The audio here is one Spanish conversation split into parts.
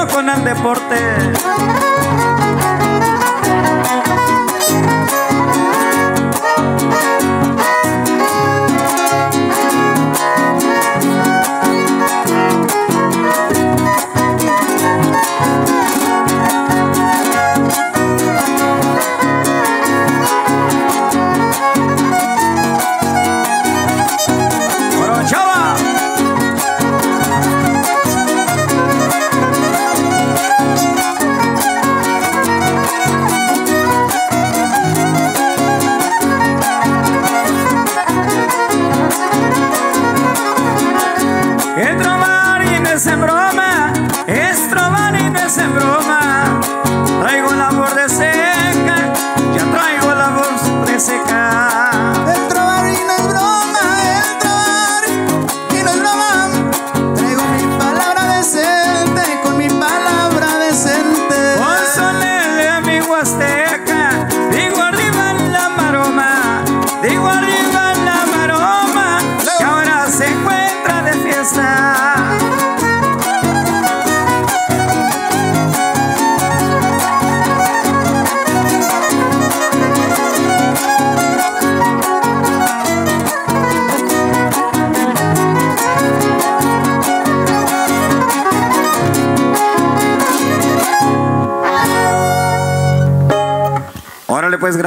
pasó con el deporte.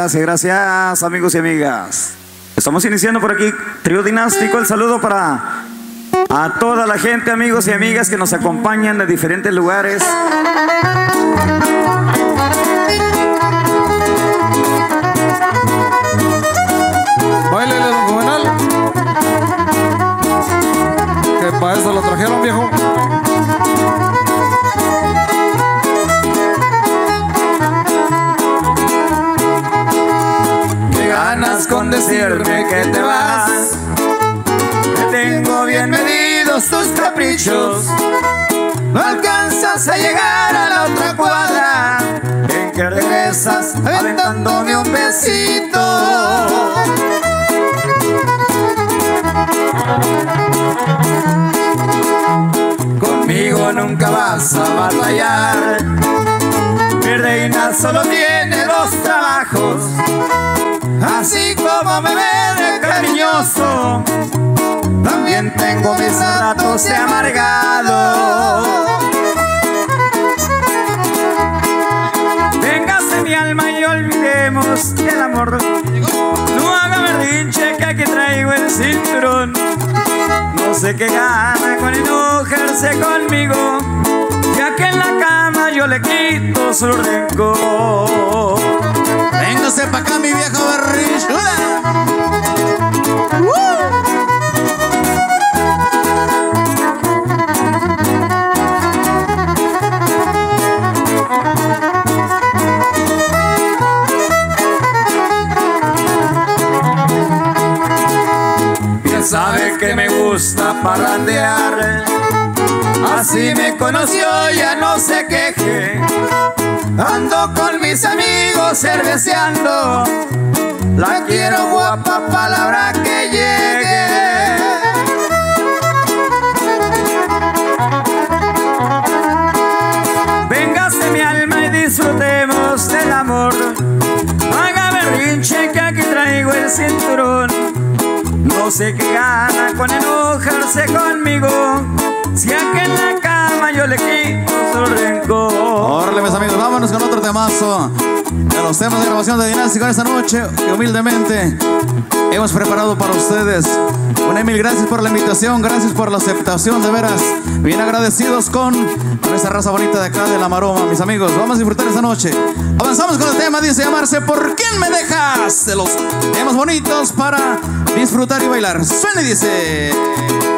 Gracias, gracias amigos y amigas. Estamos iniciando por aquí Trío Dinástico. El saludo para a toda la gente, amigos y amigas que nos acompañan de diferentes lugares. Bailele, don Juvenal. Que para eso lo trajeron, viejo. Decirme que te vas. Que tengo bien medidos tus caprichos. No alcanzas a llegar a la otra cuadra. En que regresas aventándome un besito. Conmigo nunca vas a batallar. Mi reina solo tiene dos trabajos Así como me ve de cariñoso, también tengo mis ratos de amargado. Véngase mi alma y olvidemos el amor. No haga berrinche que aquí traigo el cinturón. No sé qué gana con enojarse conmigo, ya que en la cama yo le quito su rencor. Véngase pa' acá, mi vieja berrichuda. Ya sabe que me gusta parrandear. Así me conoció, ya no se queje. Ando con mis amigos cerveceando. La quiero guapa, palabra que llegue. Véngase mi alma y disfrutemos del amor. Haga berrinche que aquí traigo el cinturón. No sé qué gana con enojarse conmigo. Si aquí en la cama yo le quito su rencor. Órale, mis amigos, vámonos con otro temazo de los temas de grabación de Dinástico esta noche, que humildemente hemos preparado para ustedes. Un mil gracias por la invitación, gracias por la aceptación, de veras. Bien agradecidos con, con esta raza bonita de acá de la Maroma, mis amigos. Vamos a disfrutar esta noche. Avanzamos con el tema, dice llamarse ¿Por quién me dejas? De los temas bonitos para disfrutar y bailar. Suena y dice...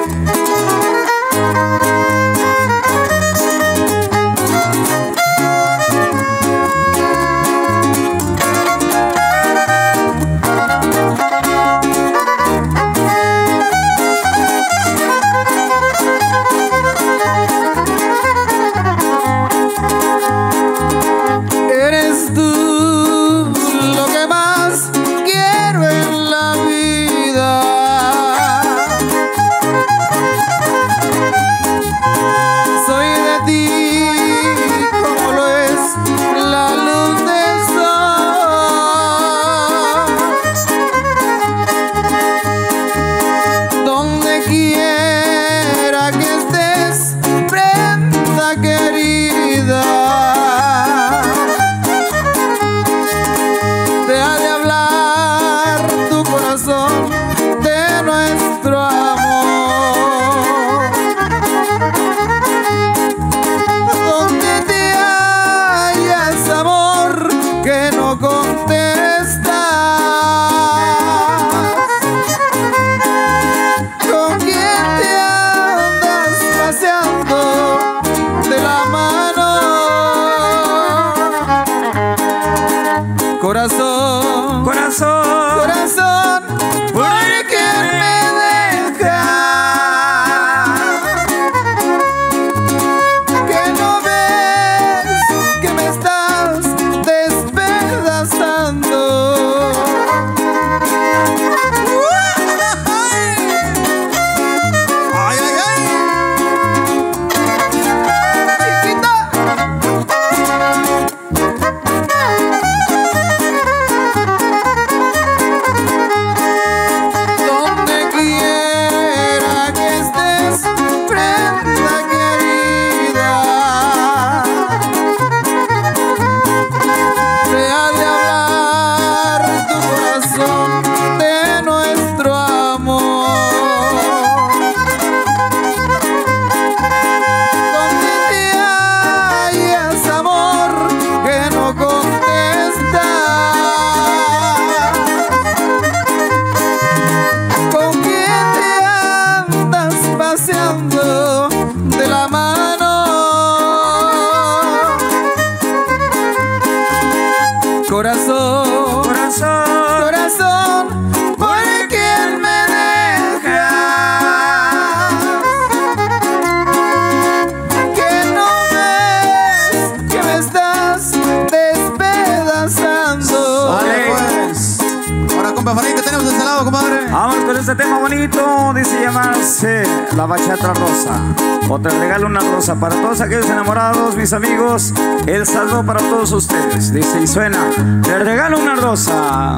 la bachata rosa. O te regalo una rosa para todos aquellos enamorados, mis amigos. El saludo para todos ustedes. Dice y suena, te regalo una rosa.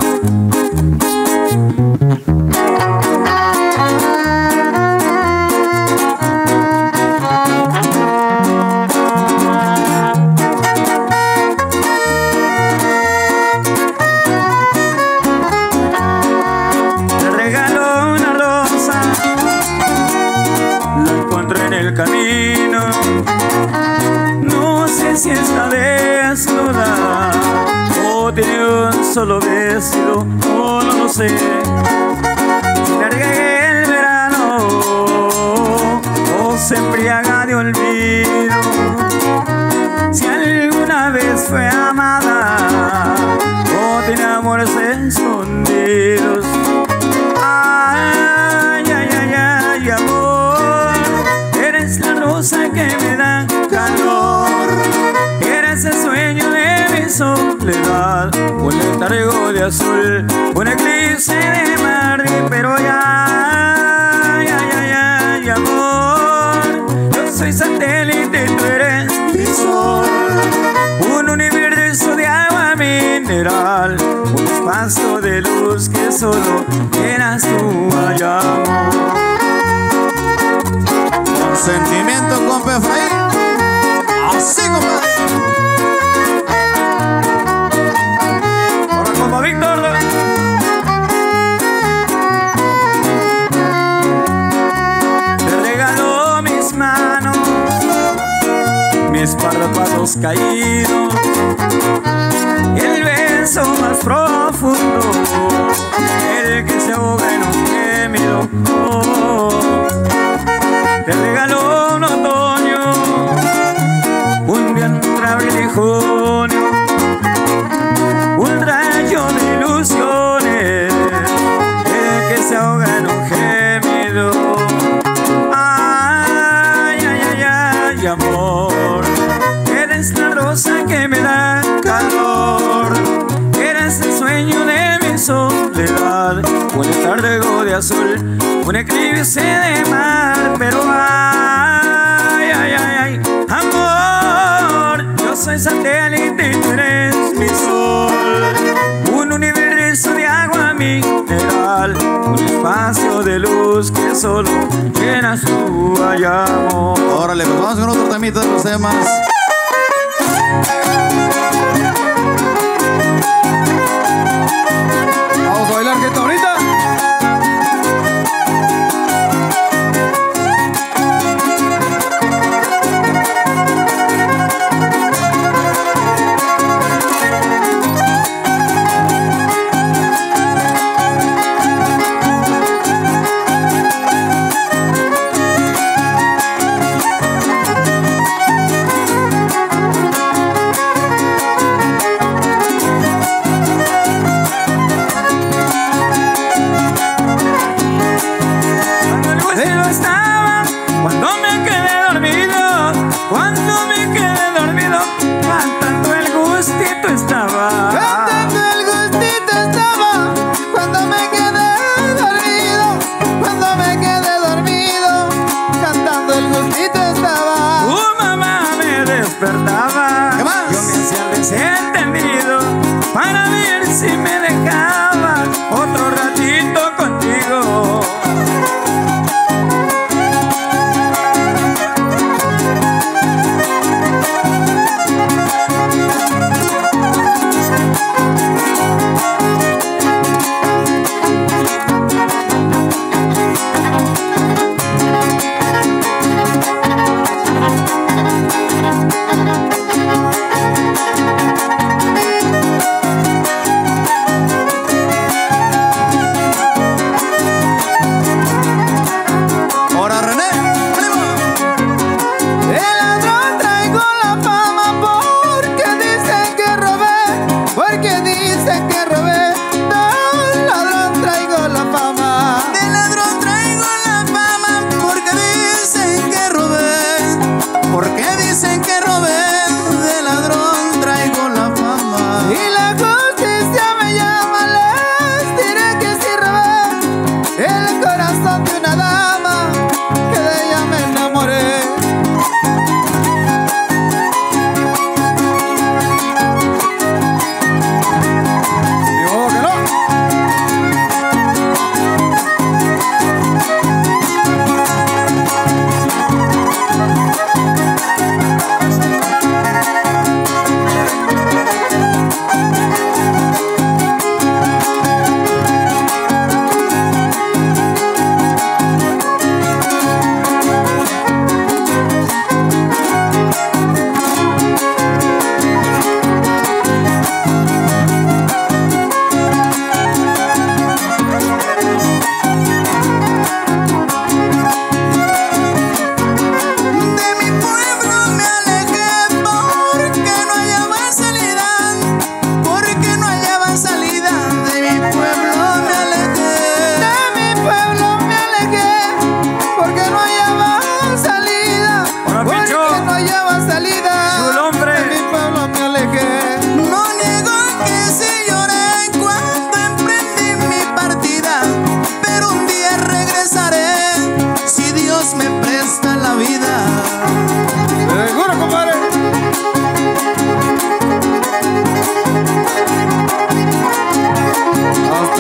você. Sentimiento con Pefraín. Así, compadre. Ahora, compa Víctor. Te regaló mis manos, mis párpados caídos. El beso más profundo, el que se ahoga en un gemido. un rayo de ilusiones que se ahoga en un gemido. Ay, ay, ay, ay, amor, eres la rosa que me da calor, eres el sueño de mi soledad, un estargo de azul, un eclipse solo llena su guayabo. Órale, pues vamos con otro temita de los temas.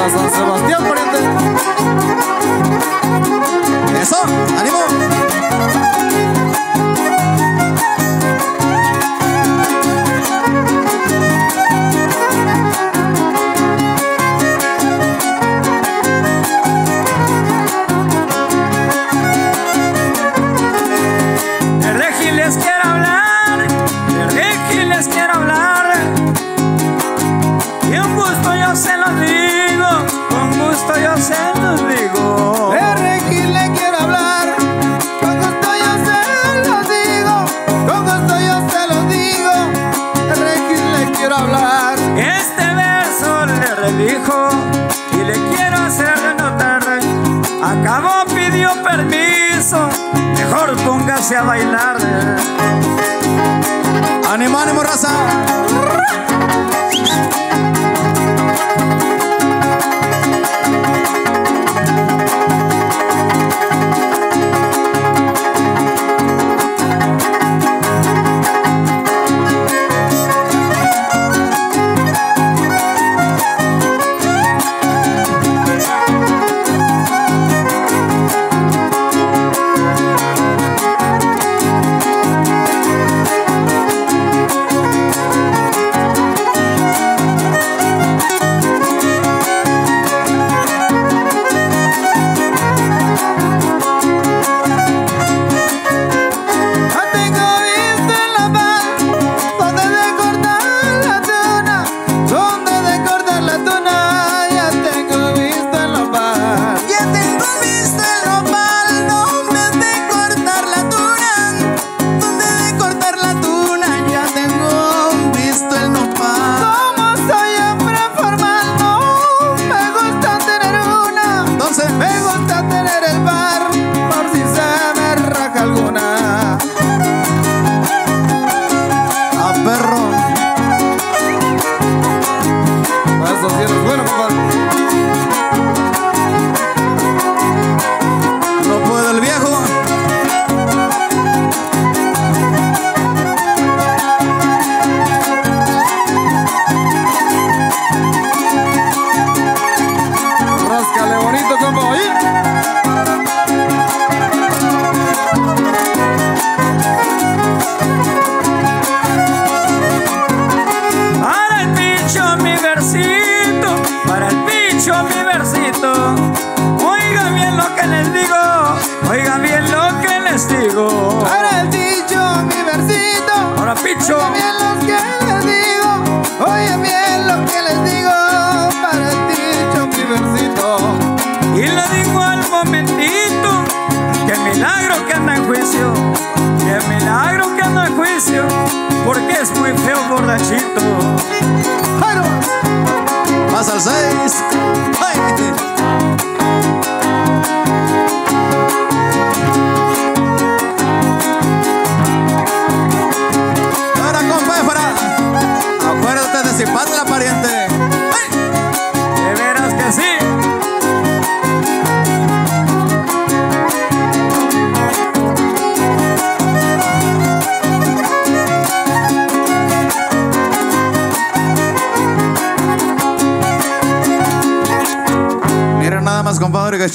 San Sebastián, pariente.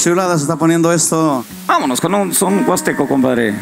Chulada se está poniendo esto. Vámonos con un son huasteco, compadre.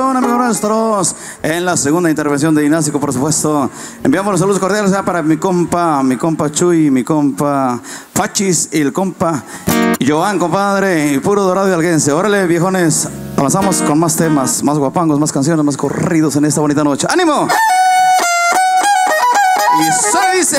amigos nuestros. En la segunda intervención de Dinástico, por supuesto. Enviamos los saludos cordiales para mi compa, mi compa Chuy, mi compa Fachis y el compa Joan, compadre, y puro dorado y alguense. Órale, viejones, avanzamos con más temas, más guapangos, más canciones, más corridos en esta bonita noche. ¡Ánimo! Y se dice...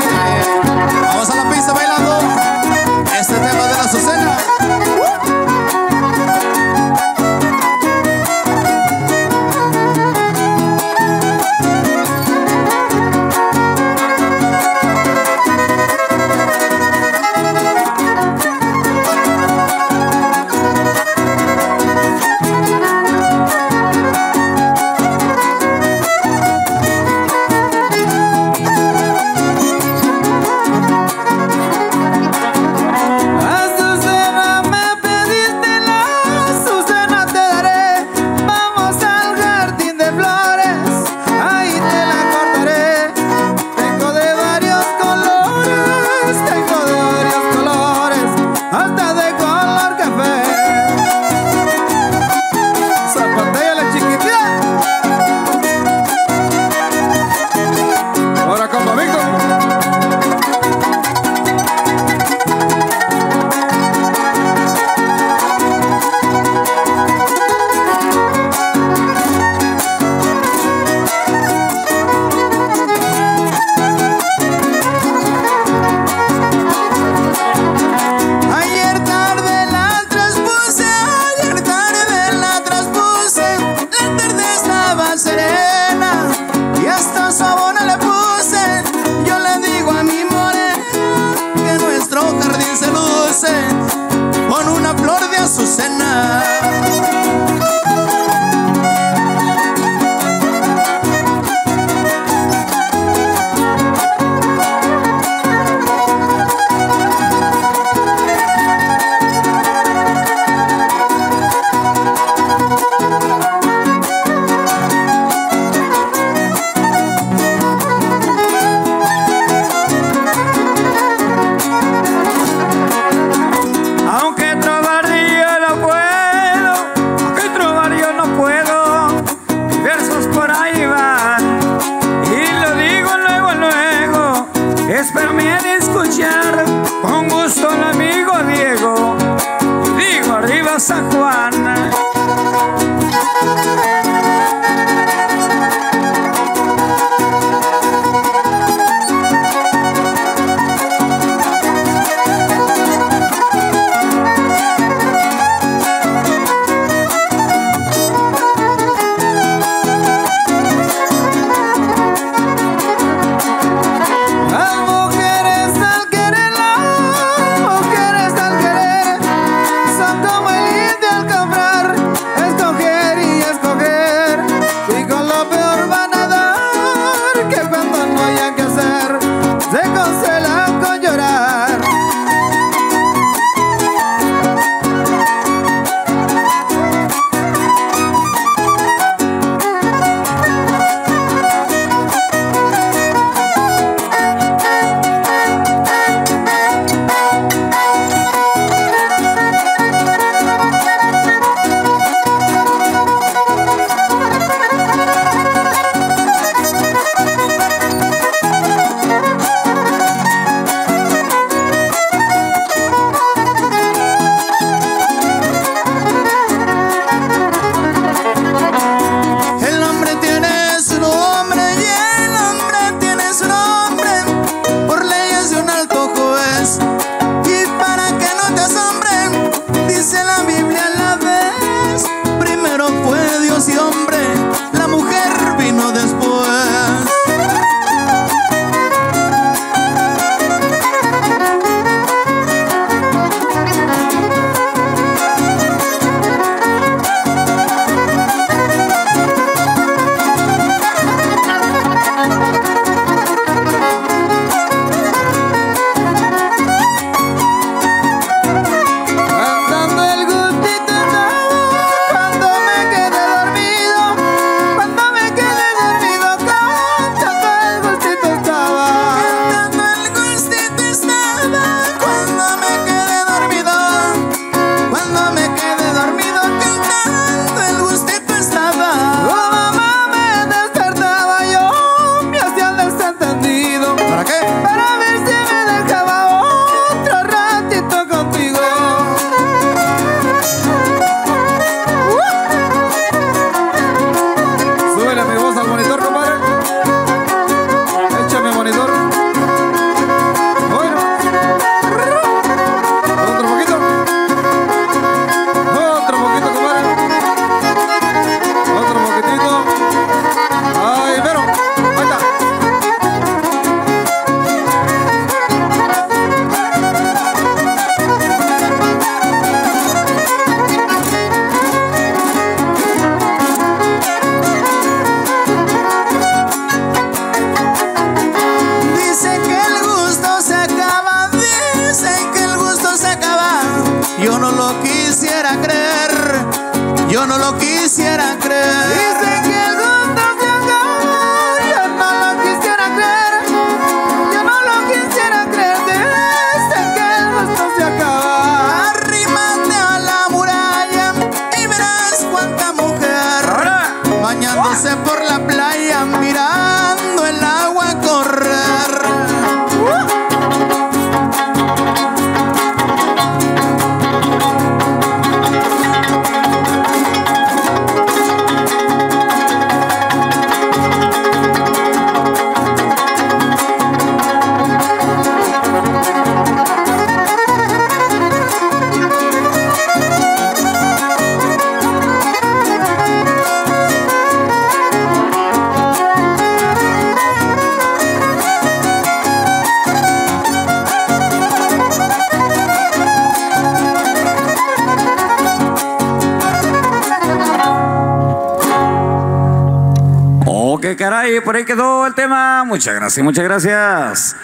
qué caray, por ahí quedó el tema. Muchas gracias, muchas gracias.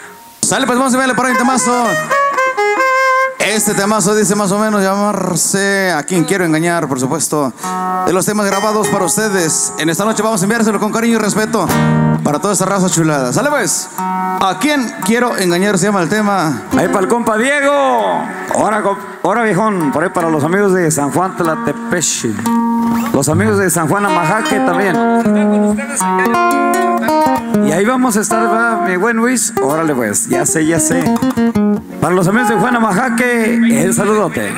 Sale, pues vamos a verle por ahí un temazo. Este temazo dice más o menos llamarse A quien quiero engañar, por supuesto. De los temas grabados para ustedes. En esta noche vamos a enviárselo con cariño y respeto para toda esta raza chulada. Sale pues. A quien quiero engañar se llama el tema. Ahí para el compa Diego. Ahora viejón, por ahí para los amigos de San Juan Tlatepeche. Los amigos de San Juan Amajaque también. Y ahí vamos a estar, va, mi buen Luis. Órale pues, ya sé, ya sé. Para los amigos de Juan Amajaque, el saludote.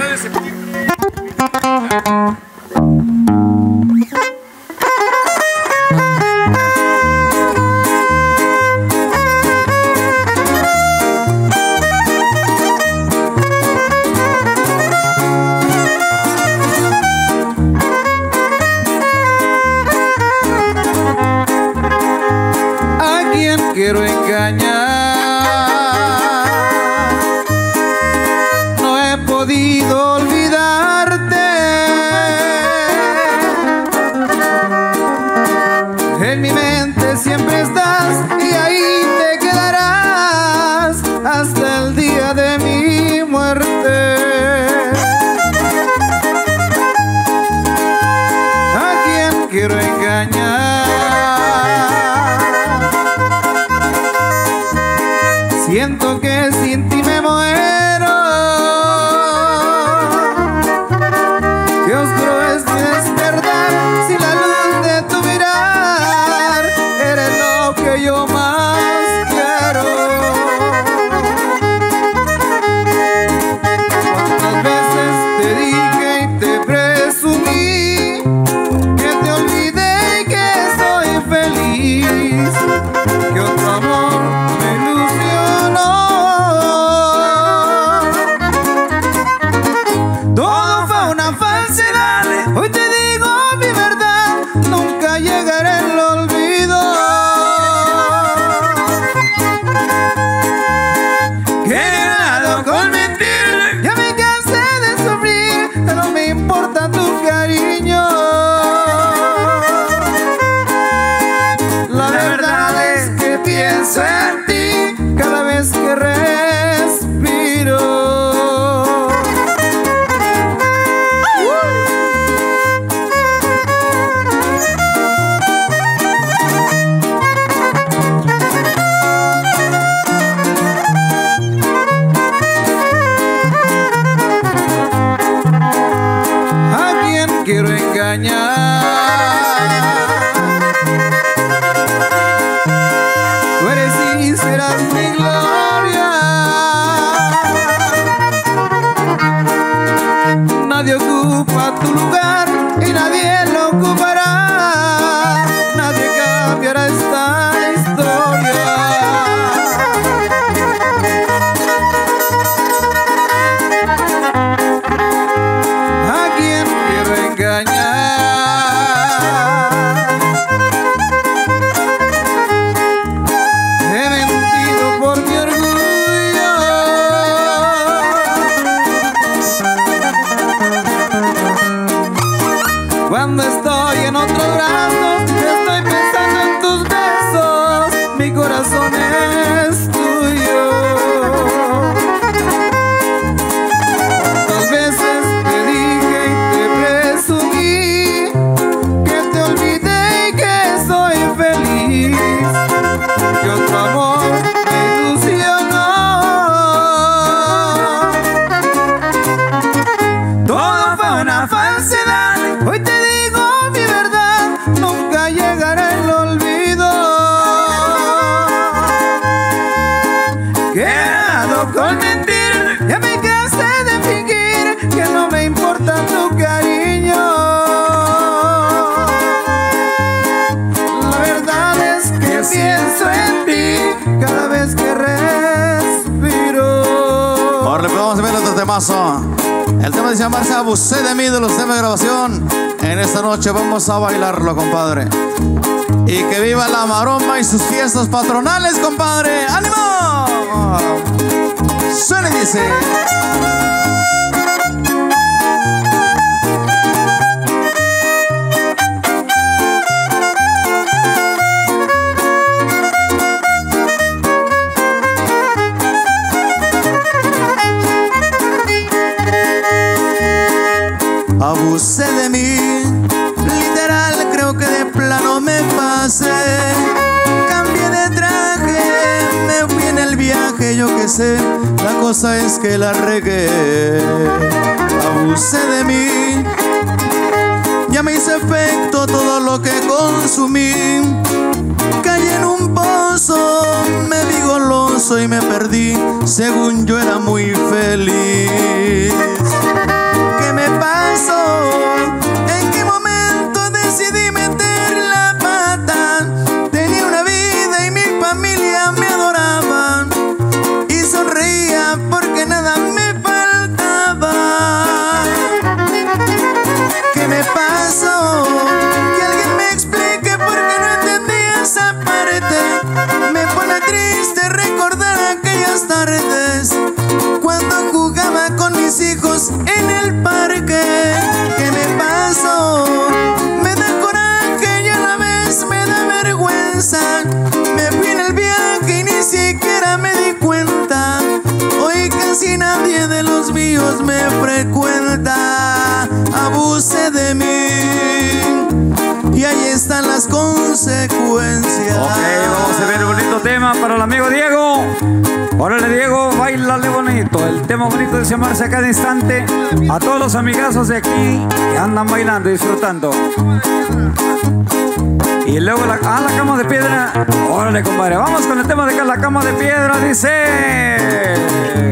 El tema dice llamarse Abusé de mí de los temas de grabación. En esta noche vamos a bailarlo, compadre. Y que viva la maroma y sus fiestas patronales, compadre. ¡Ánimo! Suena y dice. La cosa es que la regué. Abusé de mí, ya me hice efecto todo lo que consumí. Caí en un pozo, me vi goloso y me perdí. Según yo era muy feliz. De mí. Y ahí están las consecuencias. Ok, vamos a ver un bonito tema para el amigo Diego. Órale, Diego, bailale bonito. El tema bonito de llamarse a cada instante. A todos los amigazos de aquí que andan bailando disfrutando. Y luego la, ah, la cama de piedra. Órale, compadre. Vamos con el tema de la cama de piedra dice.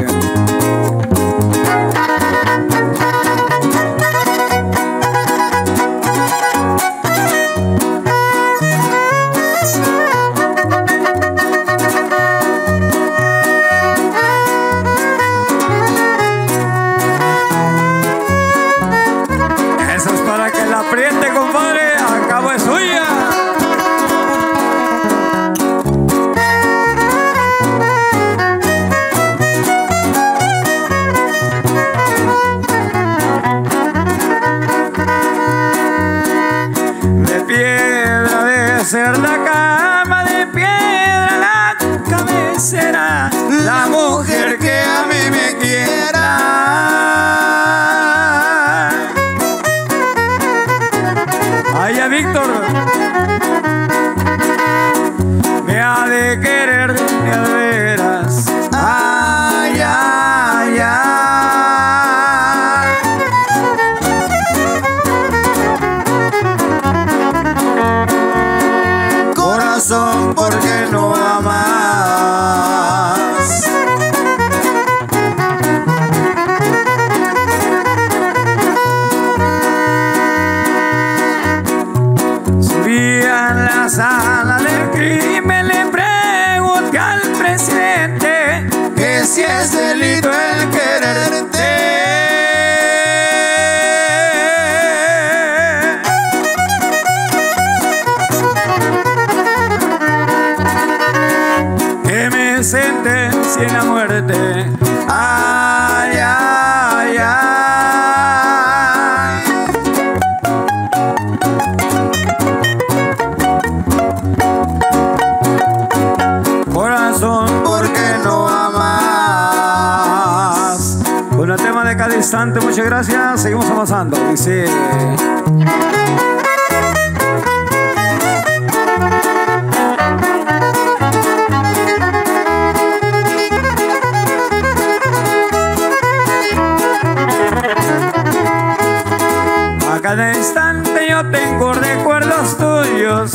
A cada instante yo tengo recuerdos tuyos.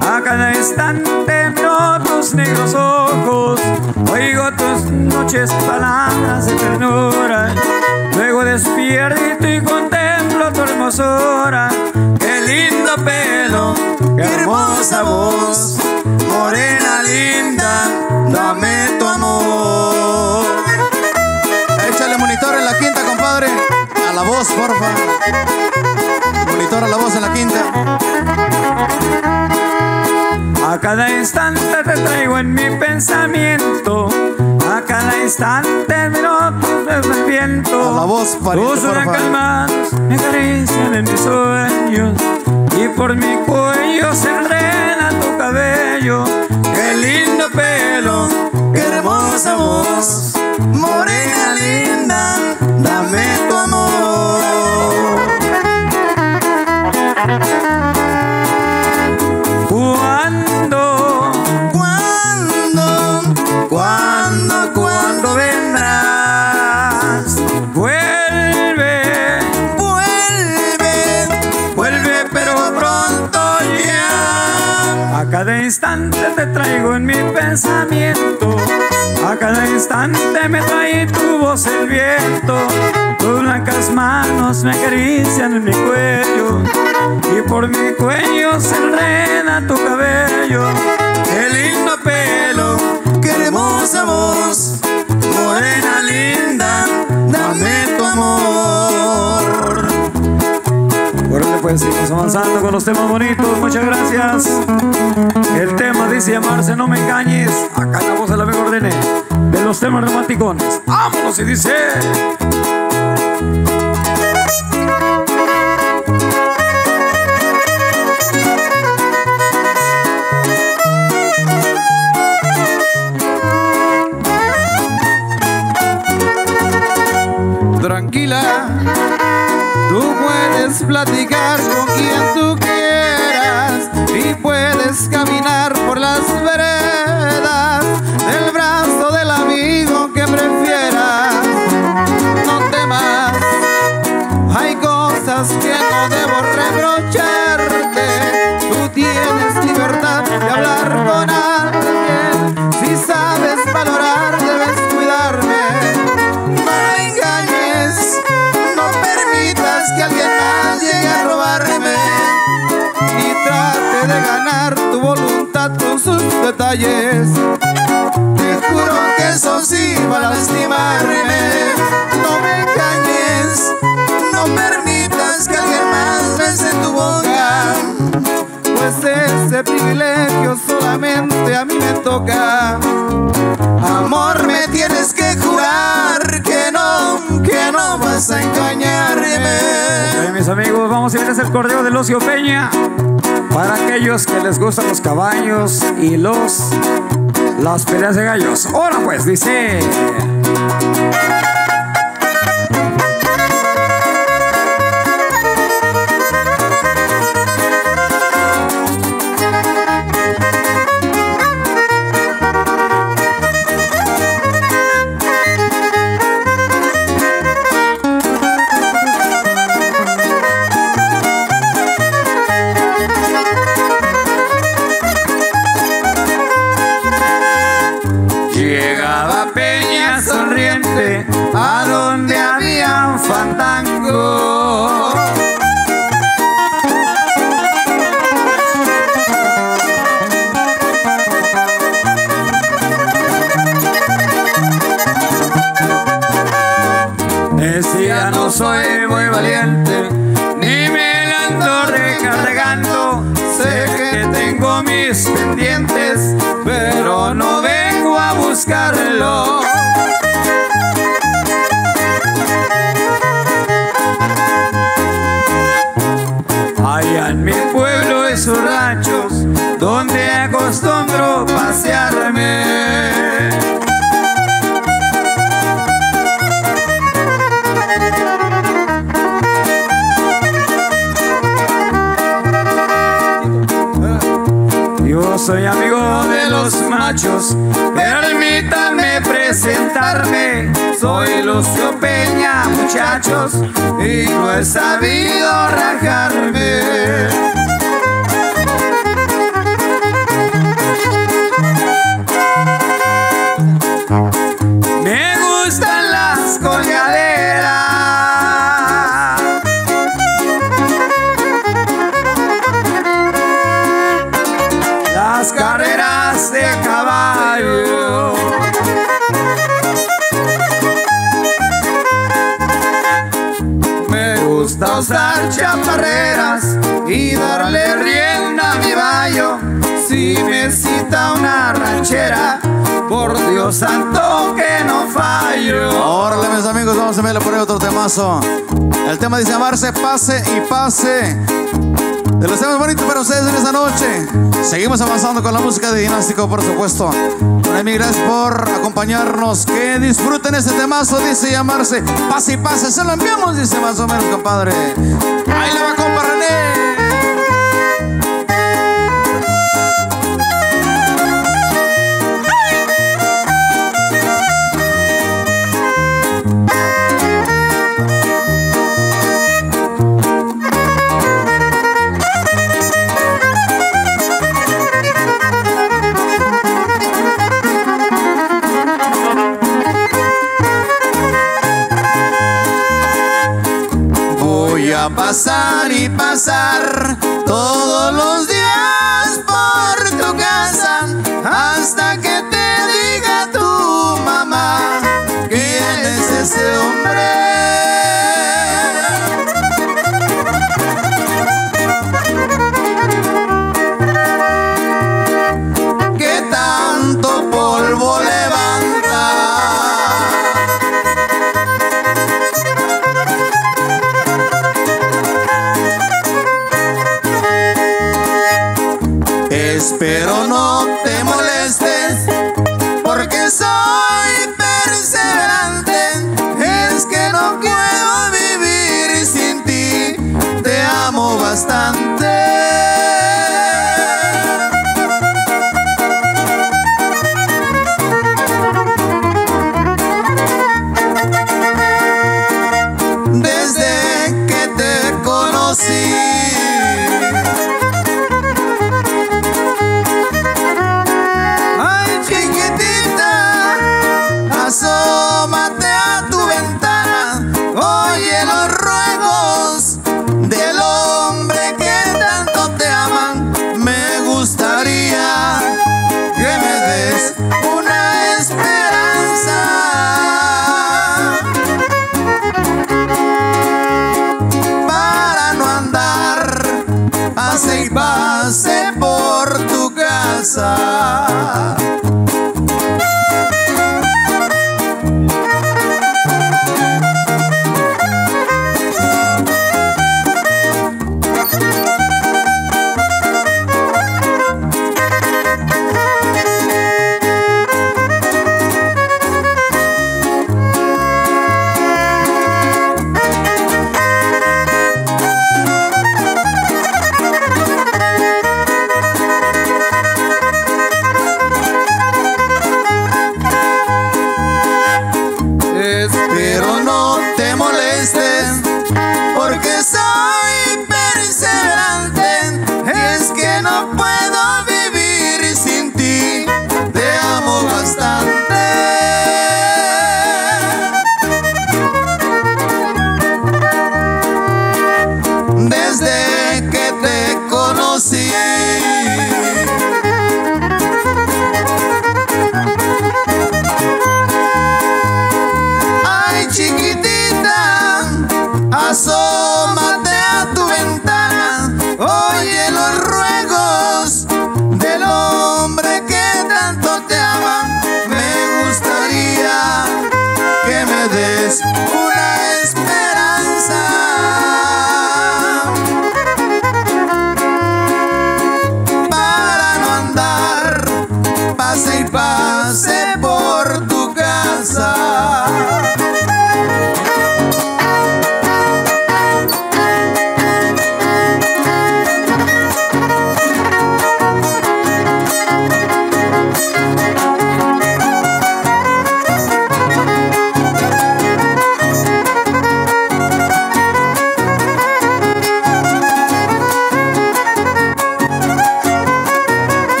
A cada instante miro tus negros ojos. Oigo tus noches palabras de ternura. Luego despierto y contemplo tu hermosura. Qué lindo pelo, qué hermosa voz. Morena linda, dame tu amor. Échale monitor en la quinta, compadre. A la voz, porfa. A la voz en la quinta. A cada instante te traigo en mi pensamiento. A cada instante miro tus viento. La voz, pariente, Tus manos me acarician en mis sueños. Y por mi cuello se enreda tu cabello. Qué lindo pelo, Qué hermosa voz. Morena linda, Cuando, ¿Cuándo? ¿Cuándo? ¿Cuándo vendrás? vuelve, Vuelve, vuelve, pero pronto ya. A cada instante te traigo en mi pensamiento. A cada instante me trae tu voz el viento. Tus blancas manos me acarician en mi cuello. Y por mi cuello se enreda tu cabello. Qué lindo pelo. Qué hermosa voz. Morena linda, dame tu amor. Bueno, pues seguimos avanzando con los temas bonitos. Muchas gracias. El tema dice llamarse No me engañes. Acá la voz de la mejor de los temas romanticones. Vámonos y dice. Tranquila, tú puedes platicar con quien tú quieras y puedes caminar Te juro que eso sí va a lastimarme. No me engañes, no permitas que alguien más bese tu boca. Pues ese privilegio solamente a mí me toca. Mis amigos, vamos a irles el correo del Ocio Peña. Para aquellos que les gustan los caballos y los las peleas de gallos. Ahora pues, dice. machos. Permítanme presentarme, soy Lucio Peña, muchachos, y no he sabido rajarme. temazo. El tema dice amarse, pase y pase. De los temas bonitos para ustedes en esta noche. Seguimos avanzando con la música de Dinástico, por supuesto. Noemi, gracias por acompañarnos. Que disfruten este temazo, dice llamarse. Pase y pase, se lo enviamos, dice más o menos, compadre. Ahí le va, compa René. Tienes una